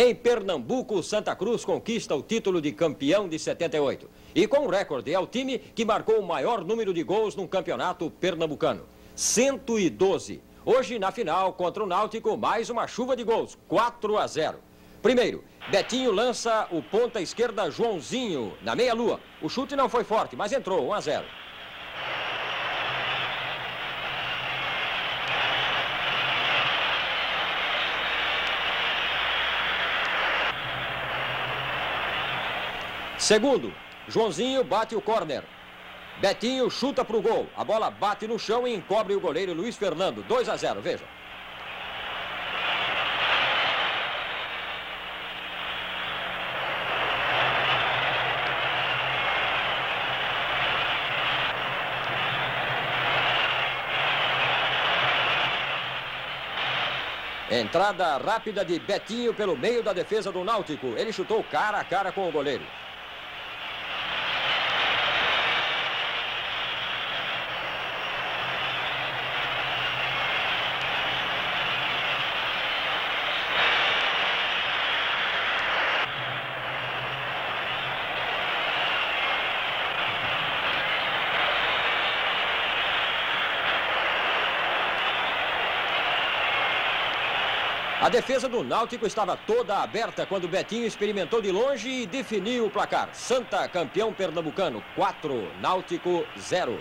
Em Pernambuco, Santa Cruz conquista o título de campeão de 78. E com o recorde, é o time que marcou o maior número de gols num campeonato pernambucano. 112. Hoje, na final, contra o Náutico, mais uma chuva de gols, 4 a 0. Primeiro, Betinho lança o ponta esquerda Joãozinho na meia-lua. O chute não foi forte, mas entrou, 1 a 0. Segundo, Joãozinho bate o córner. Betinho chuta para o gol. A bola bate no chão e encobre o goleiro Luiz Fernando. 2 a 0, veja. Entrada rápida de Betinho pelo meio da defesa do Náutico. Ele chutou cara a cara com o goleiro. A defesa do Náutico estava toda aberta quando Betinho experimentou de longe e definiu o placar. Santa, campeão pernambucano, 4, Náutico 0.